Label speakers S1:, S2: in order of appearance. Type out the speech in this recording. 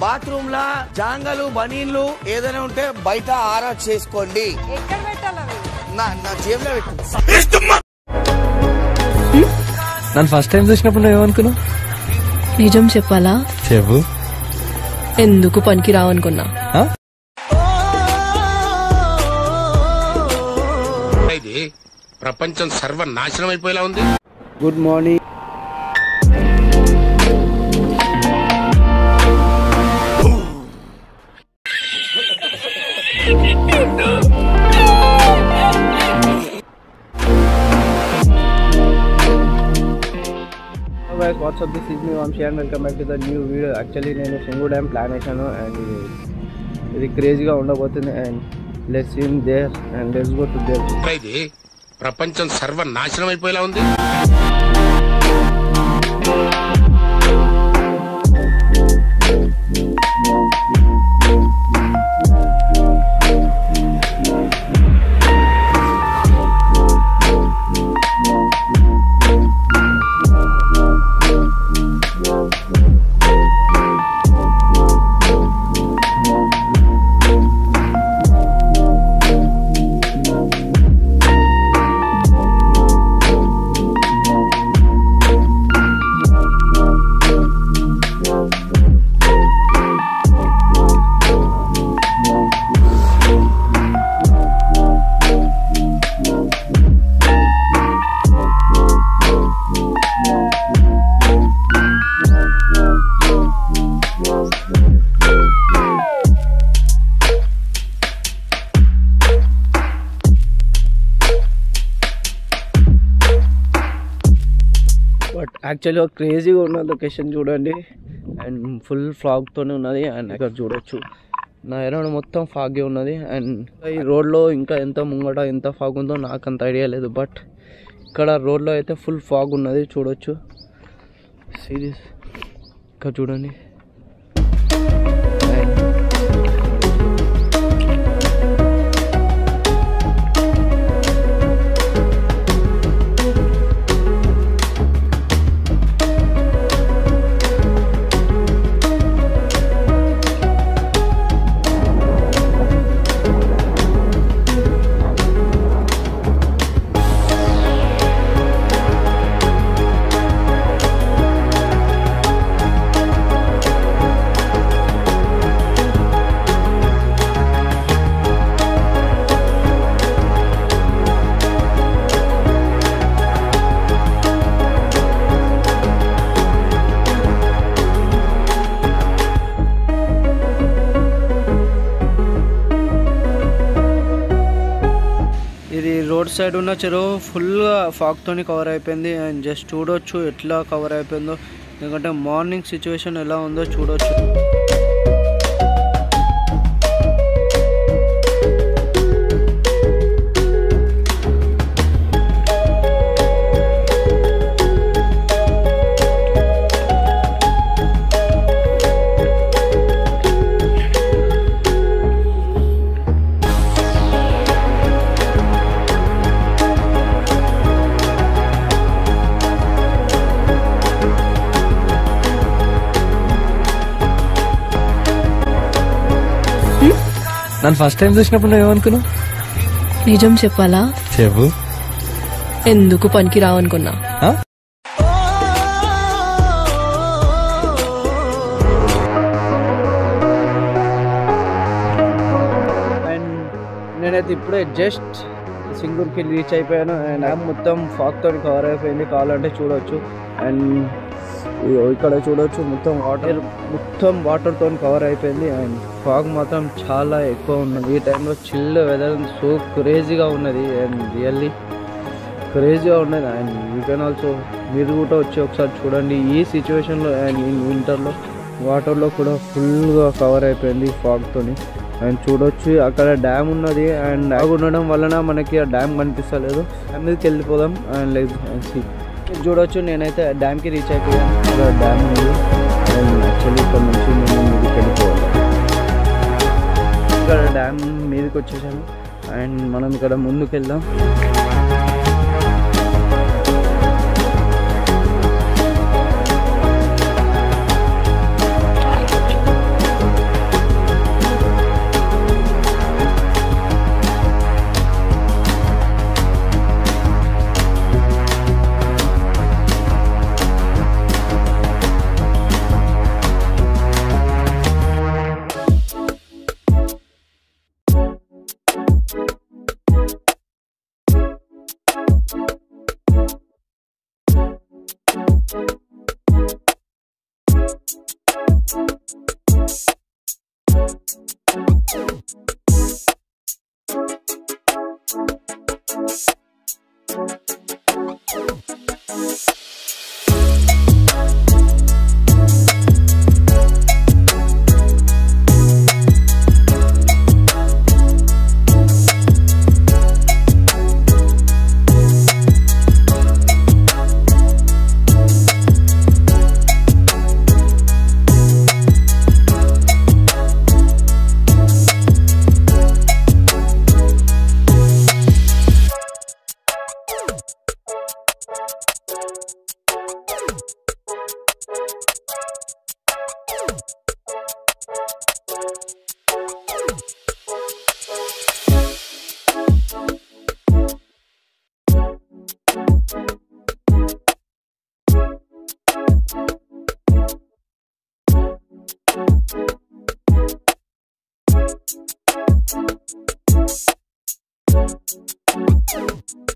S1: Bathroom లా జాంగలు బనీన్లు ఏదైనా ఉంటే బయట ఆరా చేసుకోండి.
S2: ఎక్కడ పెట్టాలి అవి?
S1: నా నా జేబులో పెట్టు.
S3: నన్ను ఫస్ట్ టైం చూసినప్పుడు నువ్వు ఏమనుకున్నావు?
S4: నిజం చెప్పాలా?
S3: చెప్పు.
S4: ఎందుకు పనికి రావనుకున్నా?
S5: ఇది ప్రపంచం సర్వనాశనం అయిపోయేలా ఉంది.
S1: Good morning
S6: guys, what's up? This is me Vamshi and welcome back to the new video. నేను సింగు డ్యామ్ ప్లాన్ వేసాను అండ్ ఇది క్రేజీగా ఉండబోతుంది and let's in there and let's go to there
S5: ప్రపంచం సర్వనాశనం అయిపోయేలా ఉంది
S6: యాక్చువల్గా క్రేజీగా ఉన్న లొకేషన్ చూడండి. అండ్ ఫుల్ ఫ్లాగ్తోనే ఉన్నది. అండ్ ఇక్కడ చూడొచ్చు. నా ఎరౌండ్ మొత్తం ఫాగే ఉన్నది. అండ్ ఈ రోడ్లో ఇంకా ఎంత ముంగట ఎంత ఫాగ్ ఉందో నాకు అంత ఐడియా లేదు. బట్ ఇక్కడ రోడ్లో అయితే ఫుల్ ఫాగ్ ఉన్నది. చూడొచ్చు. సీరియస్ ఇక్కడ చూడండి. రోడ్ సైడ్ ఉన్న చెరువు ఫుల్గా ఫాగ్తోని కవర్ అయిపోయింది. అండ్ జస్ట్ చూడొచ్చు ఎట్లా కవర్ అయిపోయిందో. ఎందుకంటే మార్నింగ్ సిచ్యువేషన్ ఎలా ఉందో చూడొచ్చు.
S3: నన్ను ఫస్ట్ టైం చూసినప్పుడు నువ్వు ఏమనుకున్నావు
S4: నిజం చెప్పాలా?
S3: చెప్పు.
S4: ఎందుకు పనికి రావనుకున్నా
S6: అండ్ నేనైతే ఇప్పుడే జస్ట్ సింగూర్కి రీచ్ అయిపోయాను. అండ్ మొత్తం ఫాగ్తో కవర్ అయిపోయింది. కావాలంటే చూడొచ్చు. అండ్ ఇక్కడ చూడొచ్చు మొత్తం వాటర్ మొత్తం వాటర్తో కవర్ అయిపోయింది. అండ్ ఫాగ్ మాత్రం చాలా ఎక్కువ ఉన్నది. ఈ టైంలో చిల్ వెదర్ సో క్రేజీగా ఉన్నది. అండ్ రియల్లీ క్రేజీగా ఉన్నది. అండ్ యూ కెన్ ఆల్సో మీరు కూడా వచ్చి ఒకసారి చూడండి. ఈ సిచ్యువేషన్లో అండ్ ఈ వింటర్లో వాటర్లో కూడా ఫుల్గా కవర్ అయిపోయింది ఫాగ్తోని అండ్ చూడొచ్చు అక్కడ డ్యామ్ ఉన్నది. అండ్ డ్యామ్ ఉండడం వలన మనకి ఆ డ్యామ్ కనిపిస్తలేదు. డ్యామ్ మీదకి వెళ్ళిపోదాం. అండ్ లేదు చూడవచ్చు నేనైతే డ్యామ్కి రీచ్ అయిపోయాను. డ్యామ్ ఉంది. యాక్చువల్లీ ఇక్కడ నుంచి నేను మీదకి వెళ్ళిపోవాలి. ఇక్కడ డ్యామ్ మీదకి వచ్చేసాను. అండ్ మనం ఇక్కడ ముందుకు వెళ్దాం Thank you.
S2: Thank you.